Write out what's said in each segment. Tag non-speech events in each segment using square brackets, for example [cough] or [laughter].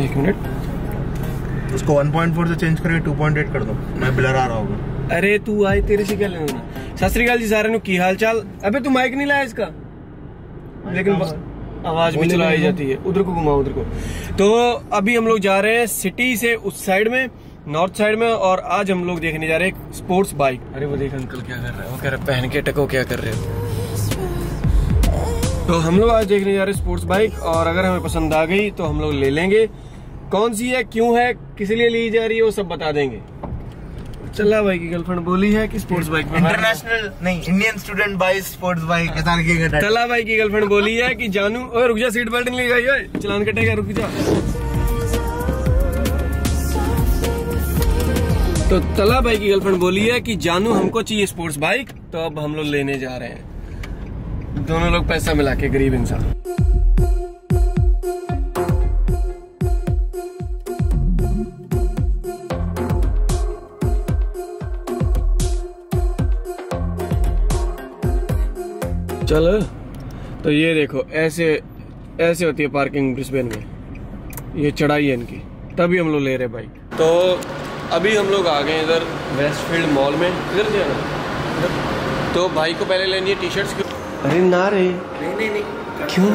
एक मिनट। उसको 1.4 से चेंज करके 2.8 कर दो। मैं ब्लर आ रहा होगा अरे तू आए तेरे से क्या लेना? सत श्री अकाल जी सारे की हाल चाल अबे तू माइक नहीं लाया इसका? लेकिन आवाज़ भी चलाई जाती है। उधर को घुमाओ उधर को। तो अभी हम लोग जा रहे हैं सिटी से उस साइड में नॉर्थ साइड में और आज हम लोग देखने जा रहे हैं स्पोर्ट्स बाइक अरे वो देख अंकल क्या कर रहे हैं। वो कह रहे हैं, पहन के टको क्या कर रहे हो? तो हम लोग आज देखने जा रहे हैं स्पोर्ट्स बाइक और अगर हमें पसंद आ गई तो हम लोग ले लेंगे। कौन सी है क्यों है किस लिए ली जा रही है वो सब बता देंगे। चला भाई की गर्लफ्रेंड बोली है कि स्पोर्ट्स बाइक में इंटरनेशनल नहीं Indian student buy sports bike तला भाई की गर्लफ्रेंड बोली है कि जानू ओए रुक जा सीट बेल्ट नहीं लगाई ओए चलान कटेगा रुक जा। तो तला भाई की गर्लफ्रेंड बोली है कि जानू हमको चाहिए स्पोर्ट्स बाइक तो अब हम लोग लेने जा रहे हैं। दोनों लोग पैसा मिला के गरीब इंसान। चलो। तो ये देखो ऐसे ऐसे होती है पार्किंग ब्रिस्बेन में। ये चढ़ाई है इनकी। तभी हम लोग ले रहे बाइक तो अभी हम लोग आ गए इधर वेस्टफील्ड मॉल में। इधर से तो भाई को पहले लेनी है टी शर्ट्स अरे ना रे। नहीं नहीं नहीं। क्यों?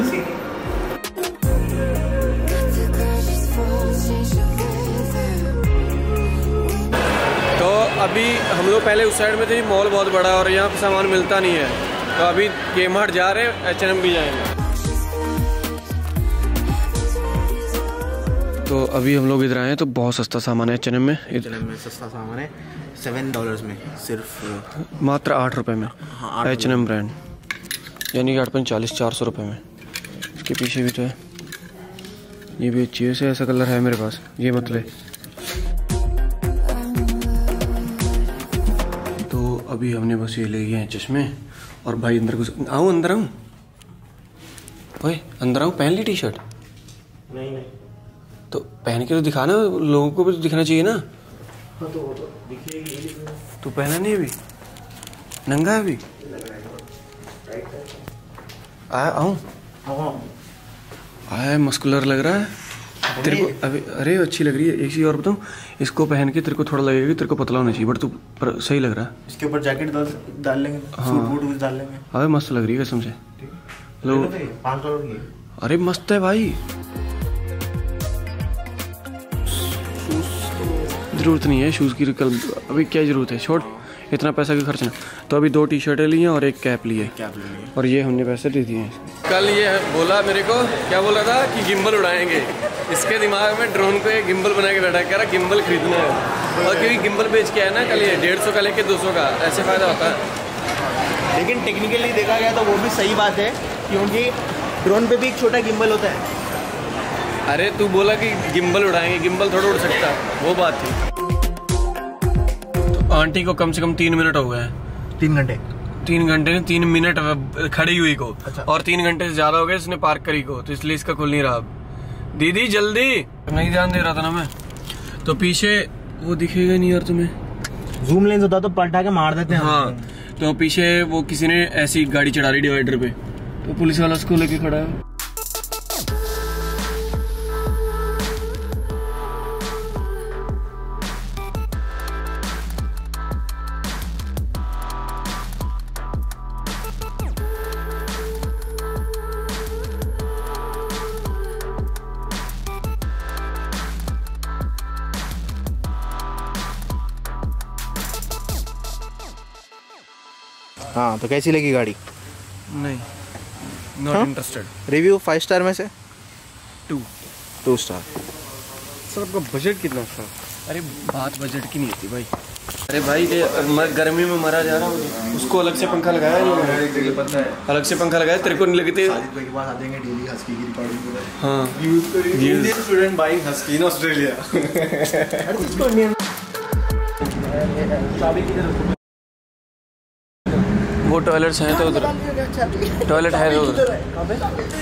तो अभी हम लोग पहले उस साइड में थे मॉल बहुत बड़ा है और यहाँ पे सामान मिलता नहीं है। तो अभी के मार्ट जा रहे हैं एच भी जाएँगे। तो अभी हम लोग इधर आए हैं तो बहुत सस्ता सामान है एच में। इधर में सस्ता सामान है सेवन डॉलर्स में सिर्फ़ मात्र आठ रुपए में हाँ, एच एन एम ब्रांड यानी कि आठ पॉइंट चालीस चार सौ रुपये में। इसके पीछे भी तो है। ये भी अच्छी है इसे ऐसा कलर है मेरे पास। ये मतलब तो अभी हमने बस ये ले गए हैं चश्मे और भाई अंदर घुस आऊँ अंदर आऊँ ओए अंदर आऊँ पहन ली टी शर्ट नहीं नहीं। तो पहन के तो दिखाना लोगों को भी तो दिखना चाहिए ना। हाँ तो तो दिखेगी तू पहना नहीं अभी? नंगा है अभी? आऊँ हाँ। आया मस्कुलर लग रहा है। तेरे को अभी अरे अच्छी लग रही है। एक चीज़ और बताऊँ इसको पहन के तेरे को थोड़ा लगेगा तेरे को पतला होना चाहिए बट तू पर सही लग रहा है। इसके ऊपर जैकेट डाल डाल लेंगे सूट बूट डाल लेंगे। अबे मस्त लग रही है कसम से। लो। की अरे मस्त है भाई। ज़रूरत नहीं है शूज़ की कल अभी क्या ज़रूरत है? छोड़ इतना पैसा क्यों खर्चना तो अभी दो टी शर्टें ली हैं और एक कैप ली है। क्या लेंगे और ये हमने पैसे दे दिए हैं। कल ये बोला मेरे को क्या बोला था? कि गिम्बल उड़ाएँगे। इसके दिमाग में ड्रोन को एक गिम्बल बना के बैठा कह रहा गिम्बल खरीदना है। और क्योंकि गिम्बल बेच के है ना कल ये डेढ़ सौ का लेके दो सौ का ऐसे फ़ायदा होता है। लेकिन टेक्निकली देखा गया तो वो भी सही बात है क्योंकि ड्रोन पे भी एक छोटा गिम्बल होता है। अरे तू बोला कि गिम्बल उड़ाएँगे गिम्बल थोड़ा उड़ सकता वो बात थी। तो आंटी को कम से कम तीन मिनट हो गए तीन घंटे। तीन घंटे नहीं तीन मिनट खड़ी हुई को। अच्छा। और तीन घंटे से ज़्यादा हो गए इसने पार्क करी को तो इसलिए इसका खुल नहीं रहा। दीदी जल्दी। नहीं ध्यान दे रहा था ना मैं। तो पीछे वो दिखेगा नहीं यार तुम्हें। जूम लेंस होता तो पलटा के मार देते हैं। हाँ तो पीछे वो किसी ने ऐसी गाड़ी चढ़ा ली डिवाइडर पे। तो पुलिस वाला उसको लेके खड़ा है। हाँ तो कैसी लगी गाड़ी? नहीं not? Interested review five star में से? टू टू स्टार सर आपका बजट कितना था? अरे बात बजट की नहीं थी भाई। अरे भाई ये गर्मी में मरा जा रहा हूँ। उसको अलग से पंखा लगाया है लोगों ने पता है। अलग से पंखा लगाया तेरे को नहीं लगते? के पास आ जाएँगे डेली हस्की की रिकॉर्डिंग हाँ student buying husky in Australia वो टॉयलेट्स हैं तो उधर। टॉयलेट है तो उधर।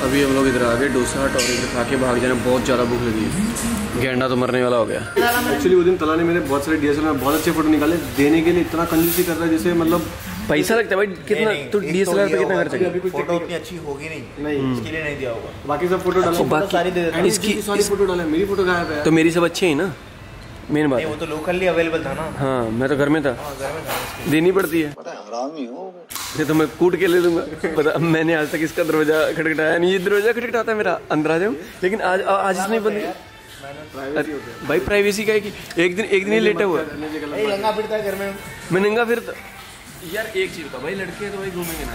अभी हम लोग इधर आ गए डोसा और खा के भाग जाना बहुत ज़्यादा भूख लगी है। गेंडा तो मरने वाला हो गया। एक्चुअली वो दिन तला ने मेरे बहुत सारे डी में बहुत अच्छे फ़ोटो निकाले देने के लिए इतना कंजूसी कर रहा है जैसे मतलब पैसा लगता है भाई कितना नहीं, तो डीएसएलआर पे कितना खर्च है अभी फ़ोटो उतनी अच्छी होगी नहीं नहीं। इसके लिए नहीं दिया होगा। बाकी सब फ़ोटो अच्छी फ़ोटो सारी दे देता हूँ। इसकी सारी फ़ोटो डाला मेरी फ़ोटो गायब है। तो मेरी सब अच्छी है ना? मेन बात वो तो लोकली अवेलेबल था ना। हाँ मैं तो घर में था। हाँ, घर में था। देनी पड़ती है। नहीं तो मैं कूट के ले लूँगा। पता मैंने आज तक इसका दरवाज़ा खटखटाया नहीं। ये दरवाज़ा खटखटाता है मेरा अंदर आ जाऊँ लेकिन आज आज इसने बंद किया। भाई प्राइवेसी का है कि एक दिन एक दिन ही लेटा हुआ। है। नहीं फिरता घर में। मैं नंगा फिर यार एक चीज़ था भाई लड़के तो भाई घूमेंगे ना।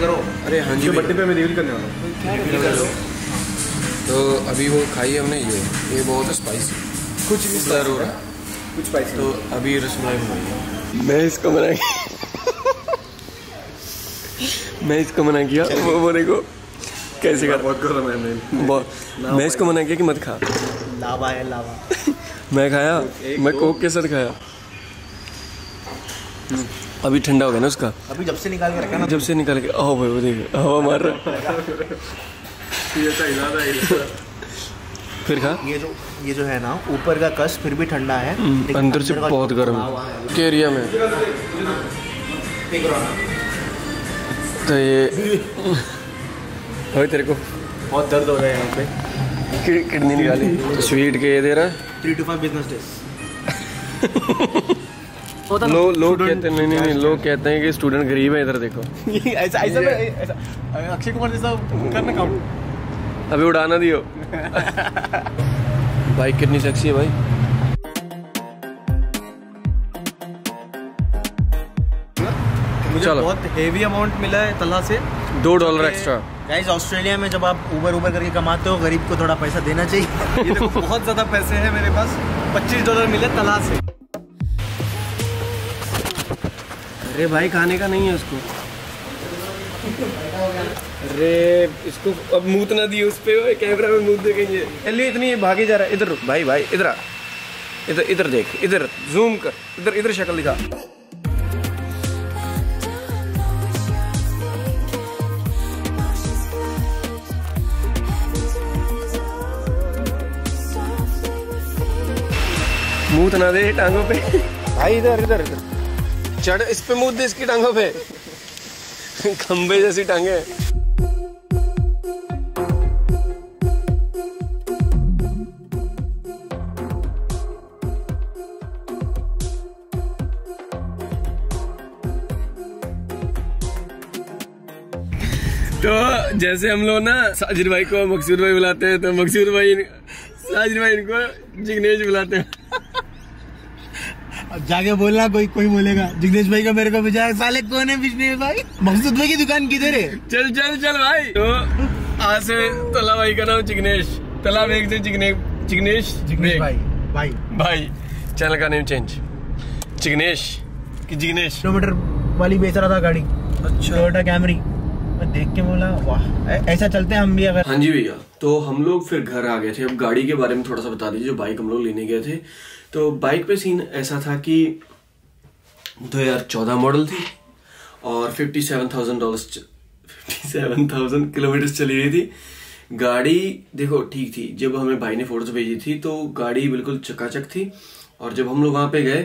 करो। अरे हाँ जी बर्थडे पे मैं रिवील करने वाला हूँ। तो अभी वो खाई है हमने ये ये बहुत स्पाइसी कुछ भी हो रहा है। कुछ स्पाइसी तो अभी रसमलाई बनाई मैं इसको मना किया। मैं इसको मना किया वो बोले को कैसे कर? बहुत गर्म है मैं बहुत। मैं इसको मना किया कि मत खा। लावा है लावा। मैं खाया मैं कोक के साथ खाया। अभी ठंडा हो गया ना उसका। अभी जब से निकाल के रखा ना जब से निकल के आओ भाई वो देख हवा मार रहा है। [laughs] फिर खा ये जो ये जो है ना ऊपर का कस फिर भी ठंडा है। अंदर से बहुत गर्म। है। के एरिया में? तो ये भाई तेरे को बहुत दर्द हो रहा है यहाँ पे। किडनी निकाली। तो स्वीट के ये दे रहा है। Three two five business days लोग लोग कहते हैं नहीं नहीं नहीं लोग कहते हैं कि स्टूडेंट गरीब है इधर देखो। [laughs] ऐसा ऐसा ऐसा अक्षय कुमार जैसा करना काउंट अभी उड़ाना दियो। बाइक कितनी सेक्सी है भाई। मुझे चलो। बहुत हेवी अमाउंट मिला है तला से। दो डॉलर एक्स्ट्रा गाइस ऑस्ट्रेलिया में जब आप उबर उबर करके कमाते हो गरीब को थोड़ा पैसा देना चाहिए। [laughs] ये देखो बहुत ज़्यादा पैसे हैं मेरे पास। 25 डॉलर मिले तला से। अरे भाई खाने का नहीं है उसको। अरे इसको अब मूत ना दिए उस पे कैमरा में मूत देखेंगे। चलिए इतनी भागे जा रहा है। इधर रुक भाई भाई इधर आ। इधर इधर देख इधर जूम कर इधर इधर शक्ल दिखा। मूत ना दे टांगों पे। भाई इधर इधर इधर। चढ़ इस पे मूत दे इसकी टांगों पे। खंबे जैसी टांगे तो जैसे हम लोग ना साजिद भाई को मकसूर भाई बुलाते हैं तो मकसूर भाई साजिद भाई इनको जिग्नेश बुलाते हैं। जाके बोलना कोई कोई बोलेगा। जिग्नेश भाई का मेरे को बेचारा साले कौन है बिज़नेस भाई? मकसूद भाई की दुकान किधर है? चल चल चल भाई। तो आज से तला भाई का नाम जिग्नेश। तला बेग से जिग्नेश जिग्नेश जिग्नेश भाई। भाई भाई। चैनल का नेम चेंज जिग्नेश। कि जिग्नेश? किलोमीटर वाली बेच रहा था गाड़ी। अच्छा। टोयोटा कैमरी मैं देख के बोला वाह ऐसा चलते हैं हम भी अगर हाँ जी भैया तो हम लोग फिर घर आ गए थे। अब गाड़ी के बारे में थोड़ा सा बता दीजिए जो बाइक हम लोग लेने गए थे। तो बाइक पे सीन ऐसा था कि 2014 मॉडल थी और 57,000 dollars fifty seven thousand kilometre चली रही थी। गाड़ी देखो ठीक थी। जब हमें भाई ने फ़ोटोज़ भेजी थी तो गाड़ी बिल्कुल चकाचक थी और जब हम लोग वहाँ पे गए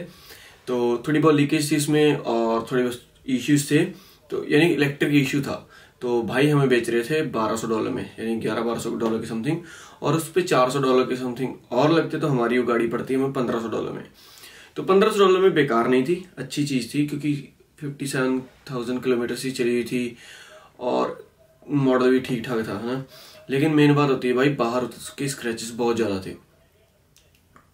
तो थोड़ी बहुत लीकेज थी इसमें और थोड़े बहुत इश्यूज़ थे। तो यानी इलेक्ट्रिक इश्यू था। तो भाई हमें बेच रहे थे 1200 डॉलर में यानी 11 1200 डॉलर के समथिंग और उस पर चार सौ डॉलर के समथिंग और लगते तो हमारी वो गाड़ी पड़ती है हमें 1500 डॉलर में। तो 1500 डॉलर में बेकार नहीं थी अच्छी चीज़ थी क्योंकि 57,000 किलोमीटर से चली हुई थी और मॉडल भी ठीक ठाक था है ना? लेकिन मेन बात होती है भाई बाहर उसके स्क्रैचेस बहुत ज़्यादा थे।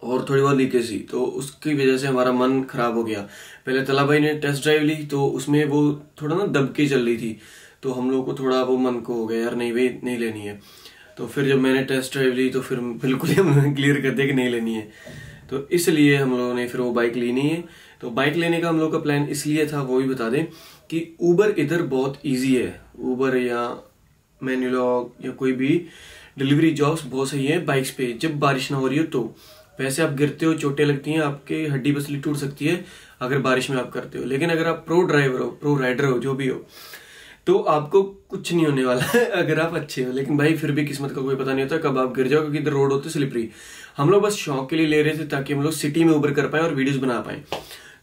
और थोड़ी बहुत लीकेज थी तो उसकी वजह से हमारा मन खराब हो गया। पहले तला भाई ने टेस्ट ड्राइव ली तो उसमें वो थोड़ा ना दब के चल रही थी। तो हम लोग को थोड़ा वो मन को हो गया, यार, नहीं भाई नहीं लेनी है। तो फिर जब मैंने टेस्ट ड्राइव ली तो फिर बिल्कुल ही हमने [laughs] क्लियर कर दिया कि नहीं लेनी है। तो इसलिए हम लोगों ने फिर वो बाइक ली नहीं है। तो बाइक लेने का हम लोग का प्लान इसलिए था, वो भी बता दें कि ऊबर इधर बहुत ईजी है। ऊबर या मैन्यूलॉग या कोई भी डिलीवरी जॉब्स बहुत सही है बाइक्स पे। जब बारिश ना हो रही हो तो। वैसे आप गिरते हो, चोटें लगती हैं, आपके हड्डी बसली टूट सकती है अगर बारिश में आप करते हो। लेकिन अगर आप प्रो ड्राइवर हो प्रो राइडर हो, जो भी हो तो आपको कुछ नहीं होने वाला है, अगर आप अच्छे हो। लेकिन भाई, फिर भी किस्मत का कोई पता नहीं होता कब आप गिर जाओ, क्योंकि इधर रोड होते स्लिपरी हम लोग बस शौक के लिए ले रहे थे, ताकि हम लोग सिटी में उबर कर पाए और वीडियोस बना पाए।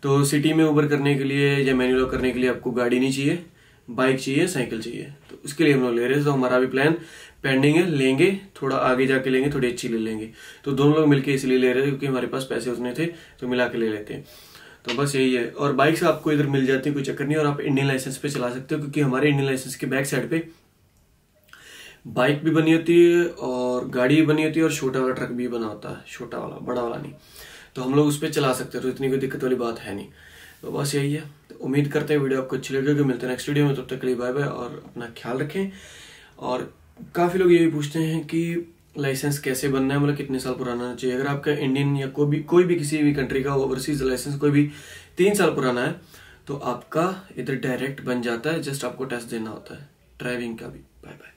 तो सिटी में उबर करने के लिए या मैनुअल करने के लिए आपको गाड़ी नहीं चाहिए बाइक चाहिए साइकिल चाहिए। तो उसके लिए हम लोग ले रहे थे तो हमारा भी प्लान पेंडिंग है। लेंगे, थोड़ा आगे जाके लेंगे, थोड़ी अच्छी ले लेंगे। तो दोनों लोग मिलके इसलिए ले रहे थे, क्योंकि हमारे पास पैसे उतने थे तो मिला के ले लेते हैं। तो बस यही है। और बाइक से आपको इधर मिल जाती है, कोई चक्कर नहीं, और आप इंडियन लाइसेंस पे चला सकते हो, क्योंकि हमारे इंडियन लाइसेंस के बैक साइड पे बाइक भी बनी होती है, और गाड़ी भी बनी होती है, और छोटा वाला ट्रक भी बना होता है, छोटा वाला, बड़ा वाला नहीं। तो हम लोग उस पर चला सकते हैं तो इतनी कोई दिक्कत वाली बात है नहीं। तो बस यही है। तो उम्मीद करते हैं वीडियो आपको अच्छी लगेगी मिलते हैं नेक्स्ट वीडियो में, तब तक के लिए बाय बाय और अपना ख्याल रखें। और काफ़ी लोग ये भी पूछते हैं कि लाइसेंस कैसे बनना है? मतलब कितने साल पुराना होना चाहिए? अगर आपका इंडियन या कोई भी कोई भी किसी भी कंट्री का ओवरसीज लाइसेंस कोई भी तीन साल पुराना है तो आपका इधर डायरेक्ट बन जाता है जस्ट आपको टेस्ट देना होता है। ड्राइविंग का भी। Bye bye